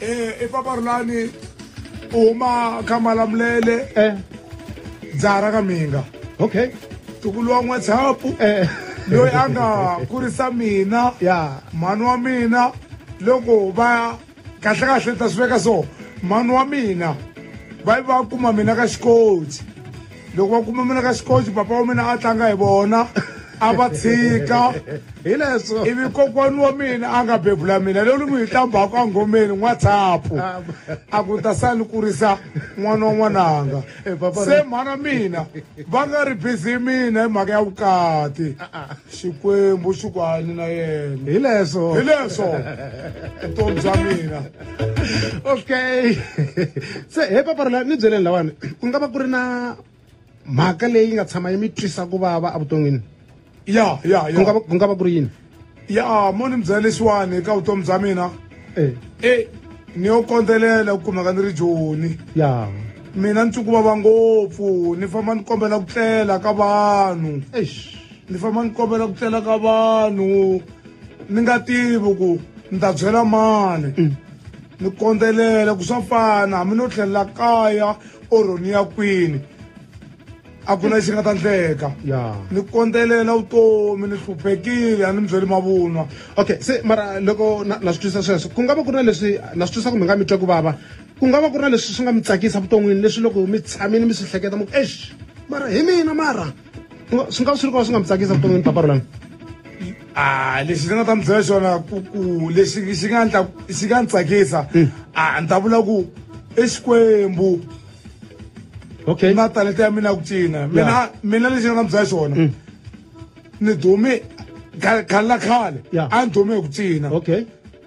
i eh, e papa rulani u huma ka malamulele dzara eh. ka minga okay tukulu wa n'watshapu eh. loyi a nga kurisa mina mhani wa mina loko va kahlekahle ta swi veka so mani wa mina va va kuma mina ka xikoti loko va kuma mina ka xikoti papa wa mina a tlanga hi vona ava tshika hi leswo ivi kokwani wa mina a nga bebula mina lowu ni n'wi hitlambaku a ngomeni n'watsapu a ku ta sa ni kurisa n'wana wa n'wananga eh, se mhana mina va nga ri bizi mina hi mhaka ya vukati ah, ah. xikwembu xikwani na yena hi leswo hi leswo vutomi bya mina okay se he paparila ni byeleni lawani ku nga va ku ri na mhaka leyi nga tshama yi mi twisa ku vava evuton'wini ya ya ku nga va ku ri yini ya mo ni mi byela leswiwani eka vutomi bya mina e ni yo kondzelela ku kumeka ni ri joni ya mina ni tsukuvava ngopfu ni famba ni kombela ku tlela ka vanhu ex ni famba ni kombela ku tlela ka vanhu ni nga tivi ku ni ta byela mani mm. ni kondzelela ku swa fana hambi no tlhelela kaya or ni ya kwini a ku na xi nga ta ndleka ni kondelela wutomi ni hluphekile a ni byeli mavunwa okay se mara loko na swi twisa sweswo ku nga va ku ri na leswi na swi twisa kumbe nga mi twa ku vava ku nga va ku ri na leswi swi nga mi tsakisa vuton'wini leswi loko mi tshamile mi swi hleketa mu ku ex mara hi mina mara swi nga swi ri kova swi nga mi tsakisa vuton'wini paparolani a lexi ni nga ta mi byela xona ku ku lexi xi nga ndla xi nga ni tsakisa mm. a ni ta vula ku exikwembu okay na talenta ya mina ya ku cina mina mina lexi nga na bya xona mm. ni dume khale na khale a ni dume hi ku cina okay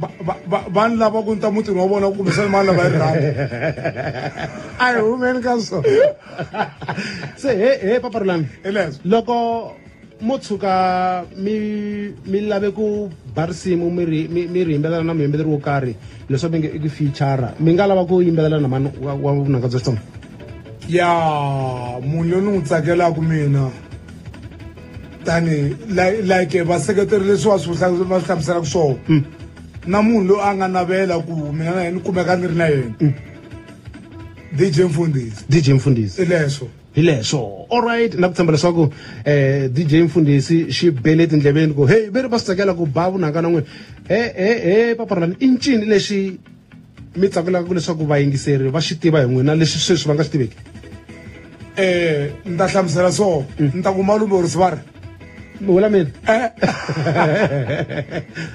lava va ni lava ku ni ta mutini wa vona kumbesana mani lava yi rhaa a hi humeni ka so se he he paparulani hi leswo loko mo tshuka mi lave ku ba risimu mi ri yimbelela na muyimbeleri wo karhi leswa mi nge i ku fichara mi nga lava ku yimbelela na mani wa vunanga bya xitsonga ya munhu loyi ni n'wi tsakelaka mina tani like vaseketeri leswi wa swiva swi hlamiselaka swona mm. na munhu loyi a nga navela ku mina na yena ni kumeka ni ri na yena mm. dj mfundisi dj mfundisi i leswo hi leswo all right na eh, ku tshemba leswaku um dj mfundisi xi bele etindleveni ku heyi ve ri va swi tsakela ku ba vunhanga na n'wini e e eh, e eh, paparani i ncini lexi mi tsakelaka leswaku vayingiseri va xi tiva hi n'wina leswi sweswi va nga xi tiveki um ni ta hlamusela swo mm. ni ta ku malume orisi va ri vula mina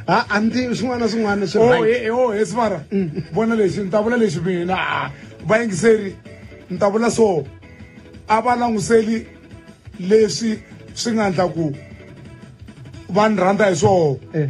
a a ni tivi swin'wana na swin'wana swio hesivara mm. vona lexi ni ta vula lexi mina a ah, vayingiseri ni ta vula swo a va languseli leswi swi nga endla ku va ni rhandza hi swoho eh.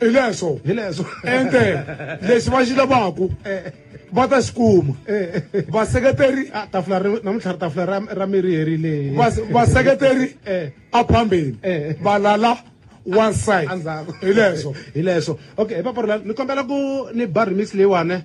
hi leswo hi leswo ende lexi va xi lavaku va ta xi kuma vaseketeri tafula namuntlha ri tafula ra ra miri herile vaseketeri a phambeni va lala one side hileswo hileswo okay papaula ni kombela ku ni ba remix leyiwani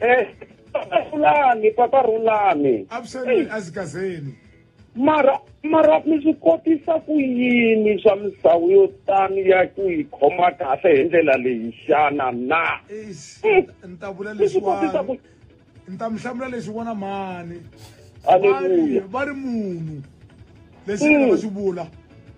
e eh, paparulani paparulani avuseleni azikazeni mara mara mi swi kotisa ku yini swa misawu yo tani ya ku yi khoma kahle hi ndlela leyi xana na hmm, ni ta vula leswiwani ni ta mi hlamula leswi vona mhani va ri munhu leswi ni va hmm. swi vula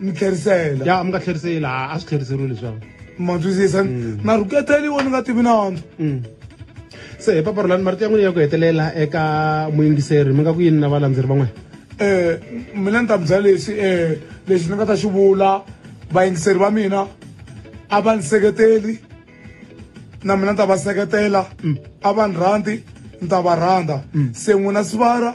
ni tlherisela ya mi nga tlheriseli a swi tlheriseriwi leswaku matwisisa na rhuketeliwo ni nga tivi nandzu se hi papa rolani marito ya n'wini ya ku hetelela eka muyingiseri mi nga ku yini na valandzeri van'wena um eh, mina ni ta mi byela leswi um lexi ni nga ta xi vula vayingiseri va mina a va ni seketeli na mina ni ta va seketela mm. a va ni rhandi ni ta va rhandza mm. se n'wina swivara